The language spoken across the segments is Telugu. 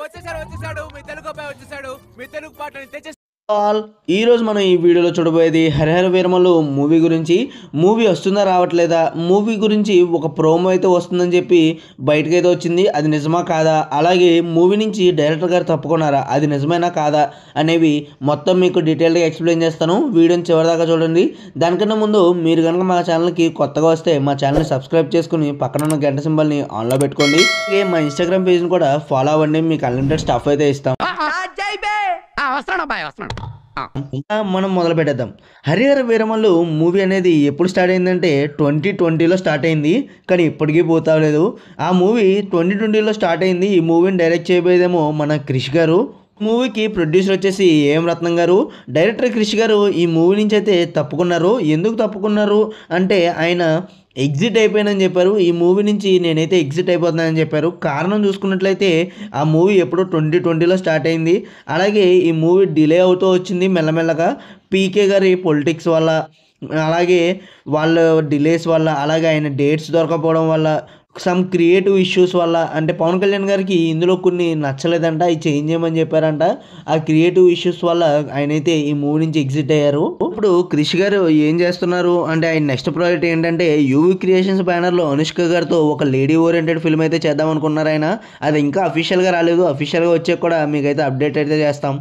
వచ్చేసాడు వచ్చేసాడు. మీ తెలుగు అబ్బాయి వచ్చేసాడు. మీ తెలుగు పాటని తెచ్చేసి ఆల్. ఈరోజు మనం ఈ వీడియోలో చూడబోయేది హరిహర వీరమలు మూవీ గురించి. మూవీ వస్తుందా రావట్లేదా? మూవీ గురించి ఒక ప్రోమో అయితే వస్తుందని చెప్పి బయటకైతే అయితే వచ్చింది. అది నిజమా కాదా? అలాగే మూవీ నుంచి డైరెక్టర్ గారు తప్పుకున్నారా? అది నిజమేనా కాదా? అనేవి మొత్తం మీకు డీటెయిల్గా ఎక్స్ప్లెయిన్ చేస్తాను. వీడియోని చివరిదాకా చూడండి. దానికన్నా ముందు మీరు కనుక మా ఛానల్కి కొత్తగా వస్తే మా ఛానల్ని సబ్స్క్రైబ్ చేసుకుని పక్కన ఉన్న గంట సింబల్ని ఆన్లో పెట్టుకోండి. అలాగే మా ఇన్స్టాగ్రామ్ పేజ్ని కూడా ఫాలో అవ్వండి. మీకు అన్లిమిటెడ్ స్టఫ్ అయితే ఇస్తాం. వస్తున్నాడు అబ్బాయి వస్తున్నాడు. ఇంకా మనం మొదలు పెట్టేద్దాం. హరిహర వీరమల్లు మూవీ అనేది ఎప్పుడు స్టార్ట్ అయిందంటే ట్వంటీ ట్వంటీలో స్టార్ట్ అయింది. కానీ ఇప్పటికీ పోతాలేదు ఆ మూవీ ట్వంటీ ట్వంటీలో స్టార్ట్ అయింది. ఈ మూవీని డైరెక్ట్ చేయబోయేదేమో మన క్రిష్ గారు. మూవీకి ప్రొడ్యూసర్ వచ్చేసి ఏం రత్నం గారు. డైరెక్టర్ క్రిష్ గారు ఈ మూవీ నుంచి అయితే తప్పుకున్నారు. ఎందుకు తప్పుకున్నారు? అంటే ఆయన ఎగ్జిట్ అయిపోయానని చెప్పారు. ఈ మూవీ నుంచి నేనైతే ఎగ్జిట్ అయిపోతున్నానని చెప్పారు. కారణం చూసుకున్నట్లయితే ఆ మూవీ ఎప్పుడో ట్వంటీ ట్వంటీలో స్టార్ట్ అయింది. అలాగే ఈ మూవీ డిలే అవుతూ వచ్చింది మెల్లమెల్లగా. పీకే గారి పొలిటిక్స్ వల్ల అలాగే వాళ్ళ డిలేస్ వల్ల అలాగే ఆయన డేట్స్ దొరకపోవడం వల్ల సమ్ క్రియేటివ్ ఇష్యూస్ వల్ల అంటే పవన్ కళ్యాణ్ గారికి ఇందులో కొన్ని నచ్చలేదంట అవి చేంజ్ చేయమని చెప్పారంట. ఆ క్రియేటివ్ ఇష్యూస్ వల్ల ఆయన అయితే ఈ మూవీ నుంచి ఎగ్జిట్ అయ్యారు. ఇప్పుడు క్రిష్ గారు ఏం చేస్తున్నారు? అంటే ఆయన నెక్స్ట్ ప్రాజెక్ట్ ఏంటంటే యూవీ క్రియేషన్స్ బ్యానర్లో అనుష్క గారితో ఒక లేడీ ఓరియంటెడ్ ఫిల్మ్ అయితే చేద్దాం అనుకున్నారు ఆయన. అది ఇంకా అఫీషియల్గా రాలేదు. అఫీషియల్గా వచ్చే కూడా మీకైతే అప్డేట్ అయితే చేస్తాం.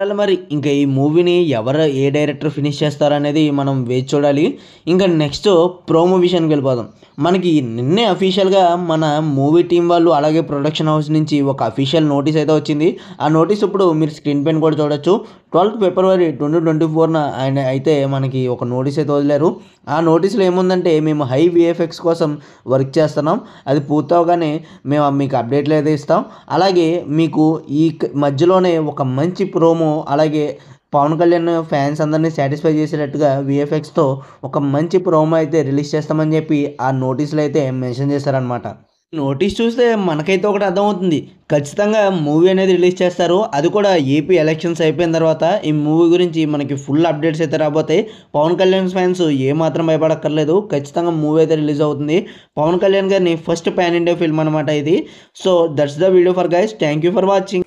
అసలు మరి ఇంకా ఈ మూవీని ఎవరు ఏ డైరెక్టర్ ఫినిష్ చేస్తారనేది మనం వేచి చూడాలి. ఇంకా నెక్స్ట్ ప్రోమో విషయానికి వెళ్ళిపోదాం. మనకి నిన్నే అఫీషియల్గా మన మూవీ టీం వాళ్ళు అలాగే ప్రొడక్షన్ హౌస్ నుంచి ఒక అఫీషియల్ నోటీస్ అయితే వచ్చింది. ఆ నోటీస్ ఇప్పుడు మీరు స్క్రీన్ పైన కూడా చూడొచ్చు. ట్వెల్త్ ఫిబ్రవరి ట్వంటీ ట్వంటీ ఫోర్న ఆయన అయితే మనకి ఒక నోటీస్ అయితే వదిలేరు. ఆ నోటీస్లో ఏముందంటే మేము హై విఎఫ్ఎక్స్ కోసం వర్క్ చేస్తున్నాం. అది పూర్తవగానే మేము మీకు అప్డేట్లు అయితే ఇస్తాం. అలాగే మీకు ఈ మధ్యలోనే ఒక మంచి ప్రోమో అలాగే పవన్ కళ్యాణ్ ఫ్యాన్స్ అందరినీ సాటిస్ఫై చేసేటట్టుగా విఎఫ్ఎక్స్తో ఒక మంచి ప్రోమో అయితే రిలీజ్ చేస్తామని చెప్పి ఆ నోటీసులు అయితే మెన్షన్ చేశారనమాట నోటీస్ చూస్తే మనకైతే ఒకటి అర్థమవుతుంది. ఖచ్చితంగా మూవీ అనేది రిలీజ్ చేస్తారు. అది కూడా ఏపీ ఎలక్షన్స్ అయిపోయిన తర్వాత ఈ మూవీ గురించి మనకి ఫుల్ అప్డేట్స్ అయితే రాబోతాయి. పవన్ కళ్యాణ్ ఫ్యాన్స్ ఏమాత్రం భయపడక్కర్లేదు. ఖచ్చితంగా మూవీ అయితే రిలీజ్ అవుతుంది. పవన్ కళ్యాణ్ గారిని ఫస్ట్ పాన్ ఇండియా ఫిల్మ్ అనమాట ఇది. So that's the video for guys thank you for watching